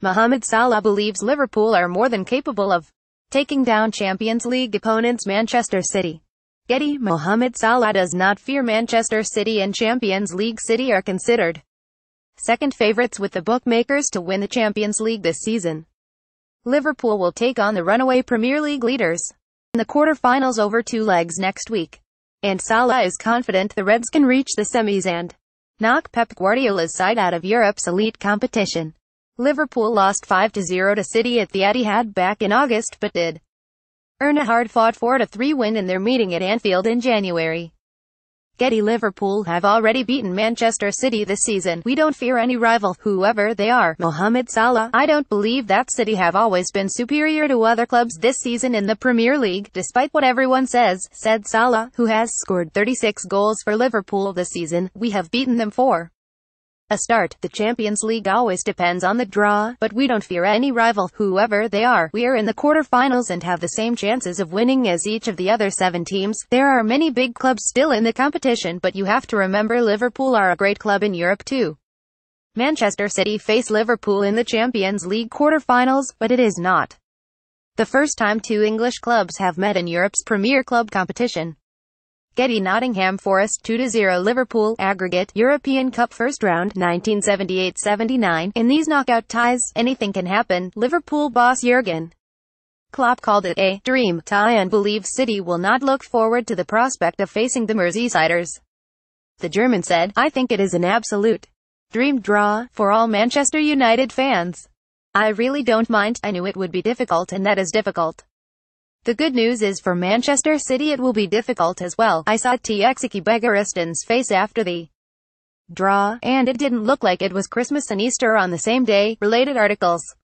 Mohamed Salah believes Liverpool are more than capable of taking down Champions League opponents Manchester City. Getty Mohamed Salah does not fear Manchester City and Champions League City are considered second favourites with the bookmakers to win the Champions League this season. Liverpool will take on the runaway Premier League leaders in the quarter-finals over two legs next week. And Salah is confident the Reds can reach the semis and knock Pep Guardiola's side out of Europe's elite competition. Liverpool lost 5-0 to City at the Etihad back in August but did earn a hard-fought 4-3 win in their meeting at Anfield in January. Getty Liverpool have already beaten Manchester City this season. We don't fear any rival, whoever they are. Mohamed Salah. I don't believe that City have always been superior to other clubs this season in the Premier League, despite what everyone says, said Salah, who has scored 36 goals for Liverpool this season. We have beaten them four a start. The Champions League always depends on the draw, but we don't fear any rival, whoever they are. We are in the quarter-finals and have the same chances of winning as each of the other seven teams. There are many big clubs still in the competition, but you have to remember Liverpool are a great club in Europe too. Manchester City face Liverpool in the Champions League quarter-finals, but it is not the first time two English clubs have met in Europe's Premier Club competition. Getty Nottingham Forest 2-0 Liverpool aggregate European Cup first round 1978-79 In these knockout ties, anything can happen. Liverpool boss Jurgen Klopp called it a dream tie and believes City will not look forward to the prospect of facing the Merseysiders. The German said, I think it is an absolute dream draw for all Manchester United fans. I really don't mind. I knew it would be difficult and that is difficult. The good news is for Manchester City it will be difficult as well. I saw Txiki Begiristain's face after the draw, and it didn't look like it was Christmas and Easter on the same day, related articles.